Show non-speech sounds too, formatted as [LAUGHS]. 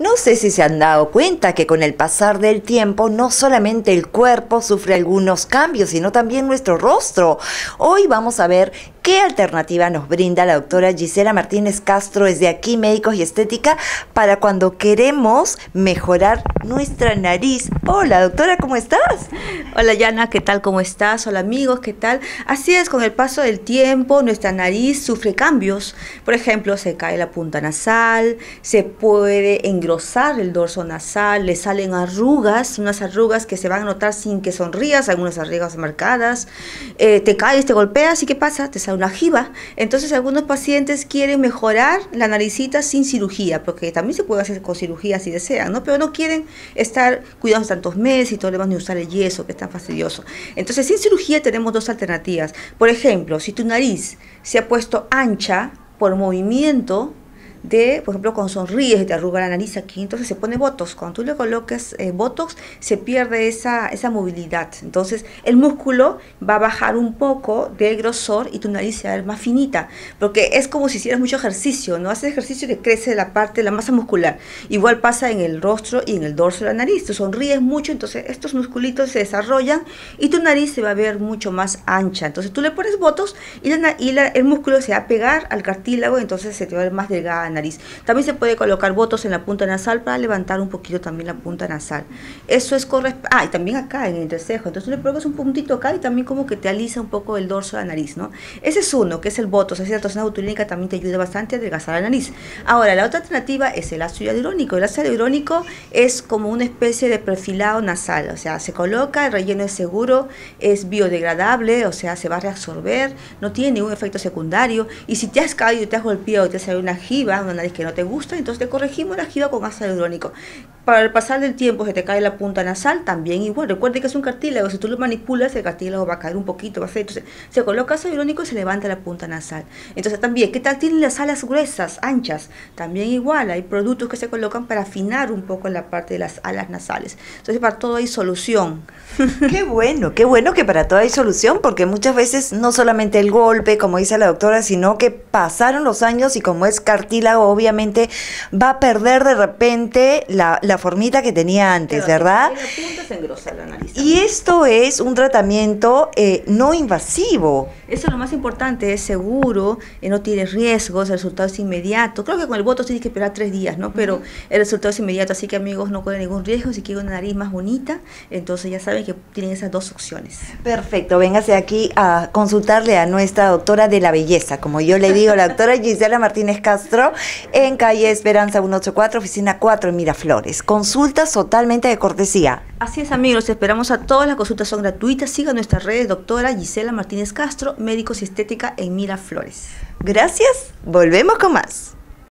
No sé si se han dado cuenta que con el pasar del tiempo no solamente el cuerpo sufre algunos cambios, sino también nuestro rostro. Hoy vamos a ver qué alternativa nos brinda la doctora Gisela Martínez Castro desde aquí Médicos y Estética para cuando queremos mejorar nuestra nariz. Hola doctora, ¿cómo estás? Hola Yana, ¿qué tal? ¿Cómo estás? Hola amigos, ¿qué tal? Así es, con el paso del tiempo nuestra nariz sufre cambios. Por ejemplo, se cae la punta nasal, se puede engrosar el dorso nasal, le salen arrugas, unas arrugas que se van a notar sin que sonrías, algunas arrugas marcadas, eh, te caes, te golpeas y ¿qué pasa? Te una jiba. Entonces algunos pacientes quieren mejorar la naricita sin cirugía, porque también se puede hacer con cirugía si desean, ¿no? Pero no quieren estar cuidando tantos meses y todo demás ni usar el yeso, que es tan fastidioso. Entonces sin cirugía tenemos dos alternativas. Por ejemplo, si tu nariz se ha puesto ancha por movimiento, de, por ejemplo, cuando sonríes y te arruga la nariz aquí, entonces se pone botox. Cuando tú le colocas eh, botox, se pierde esa, esa movilidad. Entonces, el músculo va a bajar un poco de grosor y tu nariz se va a ver más finita, porque es como si hicieras mucho ejercicio, ¿no? Haces ejercicio y te crece la parte de la masa muscular. Igual pasa en el rostro y en el dorso de la nariz. Tú sonríes mucho, entonces estos musculitos se desarrollan y tu nariz se va a ver mucho más ancha. Entonces, tú le pones botox y, y el músculo se va a pegar al cartílago, entonces se te va a ver más delgada nariz. También se puede colocar botos en la punta nasal para levantar un poquito también la punta nasal. Eso es correcto. Ah, y también acá en el entrecejo. Entonces le colocas un puntito acá y también como que te alisa un poco el dorso de la nariz, ¿no? Ese es uno, que es el botos. Así la toxina botulínica también te ayuda bastante a adelgazar la nariz. Ahora, la otra alternativa es el ácido hialurónico. El ácido hialurónico es como una especie de perfilado nasal. O sea, se coloca, el relleno es seguro, es biodegradable, o sea, se va a reabsorber, no tiene ningún efecto secundario. Y si te has caído te has golpeado, te has salido una jiba, una nariz que no te gusta, entonces te corregimos la jiba con ácido hialurónico. Para el pasar del tiempo se te cae la punta nasal, también igual. Recuerde que es un cartílago, si tú lo manipulas, el cartílago va a caer un poquito, va a entonces se coloca ácido hialurónico y se levanta la punta nasal. Entonces también, ¿qué tal tienen las alas gruesas, anchas? También igual, hay productos que se colocan para afinar un poco la parte de las alas nasales. Entonces para todo hay solución. [LAUGHS] Qué bueno, qué bueno que para todo hay solución, porque muchas veces no solamente el golpe, como dice la doctora, sino que pasaron los años y como es cartílago, obviamente va a perder de repente la, formita que tenía antes, ¿verdad? Y esto es un tratamiento eh, no invasivo. Eso es lo más importante, es seguro, eh, no tiene riesgos, el resultado es inmediato. Creo que con el voto tienes que esperar tres días, ¿no? Pero el resultado es inmediato, así que amigos, no corren ningún riesgo. Si quieren una nariz más bonita, entonces ya saben que tienen esas dos opciones. Perfecto, véngase aquí a consultarle a nuestra doctora de la belleza, como yo le digo, la doctora [LAUGHS] Gisela Martínez Castro, en calle Esperanza 184, oficina 4 en Miraflores. Consultas totalmente de cortesía. Así es, amigos, esperamos a todas las consultas son gratuitas. Sigan nuestras redes, doctora Gisela Martínez Castro, médicos y estética en Miraflores. Gracias, volvemos con más.